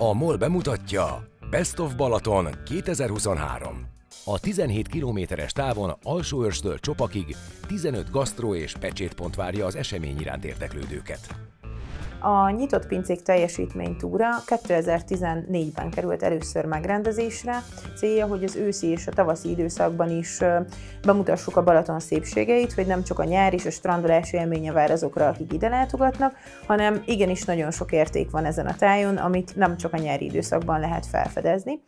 A MOL bemutatja Best of Balaton 2023. A 17 kilométeres távon Alsóörstől Csopakig 15 gasztró és pecsétpont várja az esemény iránt érdeklődőket. A nyitott pincék teljesítménytúra 2014-ben került először megrendezésre. Célja, hogy az őszi és a tavaszi időszakban is bemutassuk a Balaton szépségeit, hogy nem csak a nyár és a strandolás élménye vár azokra, akik ide látogatnak, hanem igenis nagyon sok érték van ezen a tájon, amit nem csak a nyári időszakban lehet felfedezni.